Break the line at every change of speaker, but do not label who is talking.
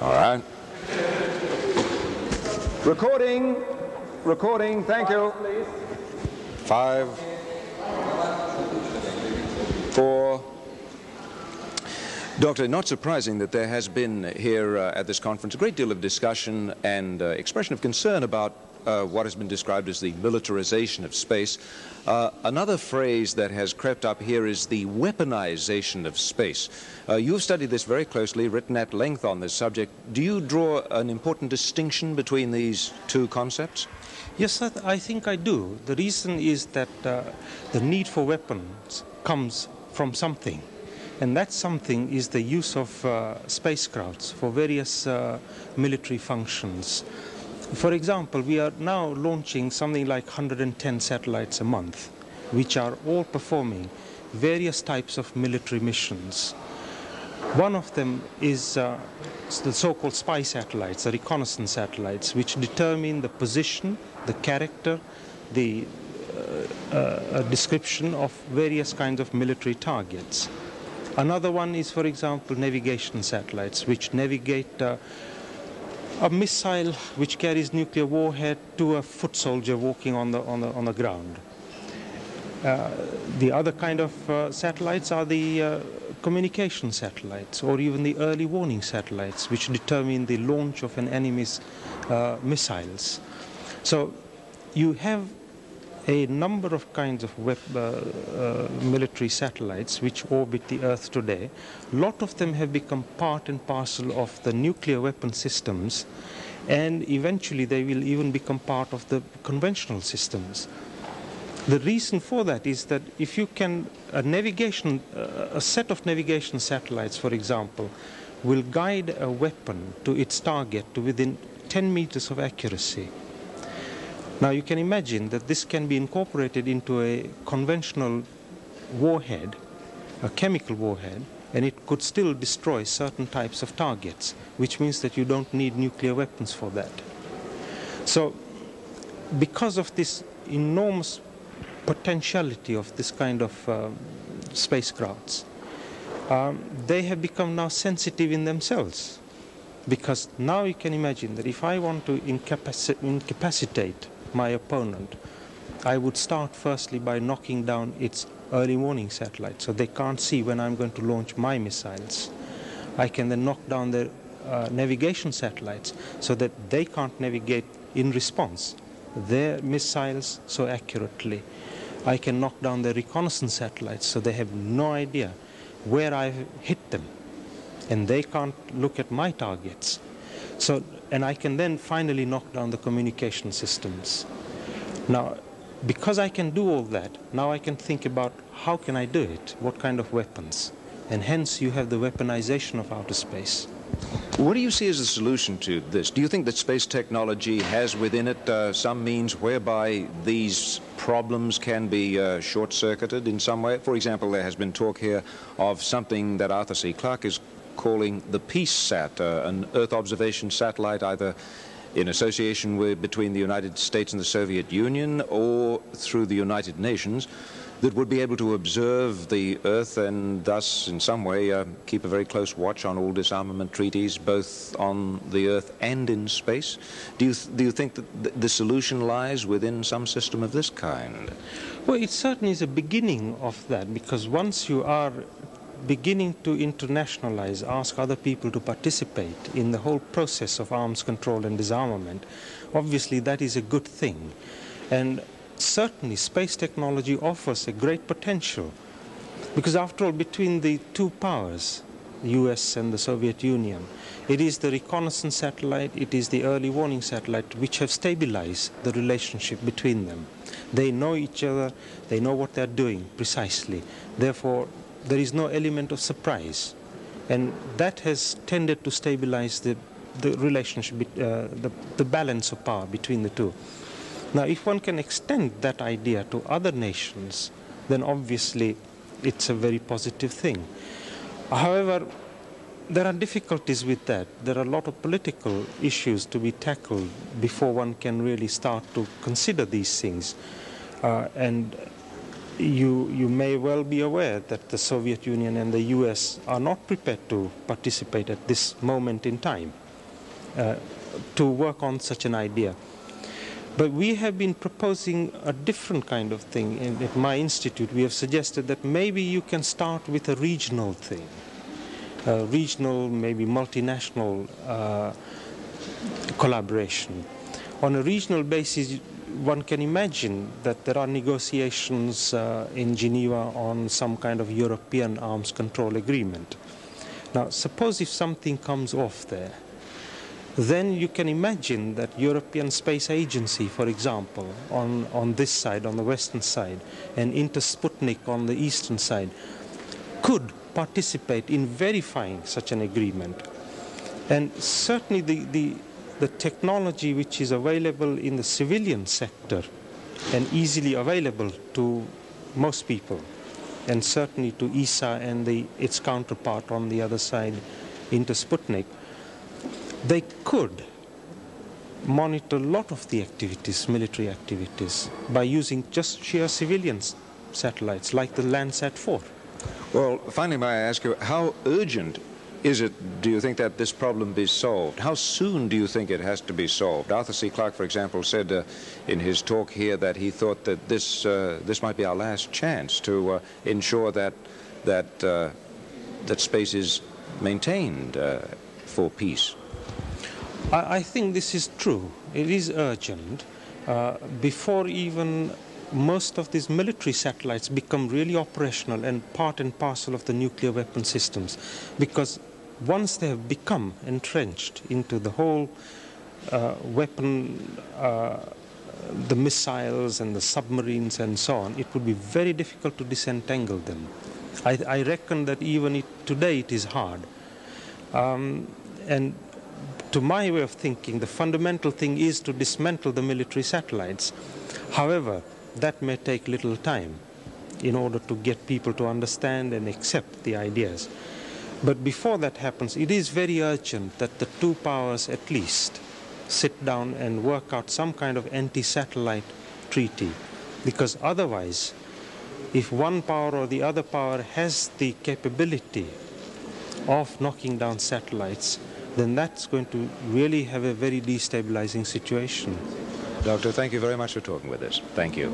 All right. Recording. Recording. Thank you. Five. Four. Doctor, not surprising that there has been here uh, at this conference a great deal of discussion and uh, expression of concern about uh, what has been described as the militarization of space. Uh, another phrase that has crept up here is the weaponization of space. Uh, you've studied this very closely, written at length on this subject. Do you draw an important distinction between these two concepts?
Yes, I think I do. The reason is that uh, the need for weapons comes from something. And that something is the use of uh, spacecrafts for various uh, military functions. For example, we are now launching something like 110 satellites a month, which are all performing various types of military missions. One of them is uh, the so-called spy satellites, the reconnaissance satellites, which determine the position, the character, the uh, uh, description of various kinds of military targets. Another one is, for example, navigation satellites, which navigate uh, a missile which carries nuclear warhead to a foot soldier walking on the, on the, on the ground. Uh, the other kind of uh, satellites are the uh, communication satellites or even the early warning satellites which determine the launch of an enemy's uh, missiles. So you have a number of kinds of web, uh, uh, military satellites which orbit the Earth today. A lot of them have become part and parcel of the nuclear weapon systems, and eventually they will even become part of the conventional systems. The reason for that is that if you can, a navigation, uh, a set of navigation satellites, for example, will guide a weapon to its target to within 10 meters of accuracy. Now you can imagine that this can be incorporated into a conventional warhead, a chemical warhead, and it could still destroy certain types of targets, which means that you don't need nuclear weapons for that. So because of this enormous potentiality of this kind of uh, spacecrafts, um, they have become now sensitive in themselves. Because now you can imagine that if I want to incapac incapacitate my opponent, I would start firstly by knocking down its early warning satellite so they can't see when I'm going to launch my missiles. I can then knock down their uh, navigation satellites so that they can't navigate in response their missiles so accurately. I can knock down their reconnaissance satellites so they have no idea where I've hit them and they can't look at my targets. So, and I can then finally knock down the communication systems. Now, because I can do all that, now I can think about how can I do it, what kind of weapons, and hence you have the weaponization of outer space.
What do you see as the solution to this? Do you think that space technology has within it uh, some means whereby these problems can be uh, short-circuited in some way? For example, there has been talk here of something that Arthur C. Clarke is calling the PeaceSat, uh, an Earth observation satellite either in association with between the United States and the Soviet Union or through the United Nations that would be able to observe the Earth and thus in some way uh, keep a very close watch on all disarmament treaties both on the Earth and in space. Do you, do you think that th the solution lies within some system of this kind?
Well, it certainly is a beginning of that because once you are beginning to internationalize, ask other people to participate in the whole process of arms control and disarmament, obviously that is a good thing. And certainly space technology offers a great potential because after all, between the two powers, the US and the Soviet Union, it is the reconnaissance satellite, it is the early warning satellite which have stabilized the relationship between them. They know each other, they know what they're doing precisely. Therefore, there is no element of surprise. And that has tended to stabilize the, the relationship, uh, the, the balance of power between the two. Now, if one can extend that idea to other nations, then obviously it's a very positive thing. However, there are difficulties with that. There are a lot of political issues to be tackled before one can really start to consider these things. Uh, and you, you may well be aware that the Soviet Union and the US are not prepared to participate at this moment in time. uh, to work on such an idea. But we have been proposing a different kind of thing. In, at my institute, we have suggested that maybe you can start with a regional thing, a regional, maybe multinational uh, collaboration. On a regional basis, one can imagine that there are negotiations uh, in Geneva on some kind of European arms control agreement. Now, suppose if something comes off there, then you can imagine that European Space Agency, for example, on, on this side, on the western side, and Intersputnik on the eastern side, could participate in verifying such an agreement. And certainly the, the, the technology which is available in the civilian sector and easily available to most people, and certainly to ESA and the, its counterpart on the other side, Intersputnik, they could monitor a lot of the activities, military activities, by using just sheer civilian satellites like the Landsat 4.
Well, finally, may I ask you, how urgent is it, do you think, that this problem be solved? How soon do you think it has to be solved? Arthur C. Clarke, for example, said uh, in his talk here that he thought that this, uh, this might be our last chance to uh, ensure that, that, uh, that space is maintained uh, for peace.
I, I, think this is true. It is urgent. Uh, before even most of these military satellites become really operational and part and parcel of the nuclear weapon systems because once they have become entrenched into the whole uh, weapon, uh, the missiles and the submarines and so on, it would be very difficult to disentangle them. I, I reckon that even it, today it is hard. Um, and to my way of thinking, the fundamental thing is to dismantle the military satellites. However, that may take little time in order to get people to understand and accept the ideas. But before that happens, it is very urgent that the two powers at least sit down and work out some kind of anti-satellite treaty. Because otherwise, if one power or the other power has the capability of knocking down satellites, then that's going to really have a very destabilizing situation.
Doctor, thank you very much for talking with us. Thank you.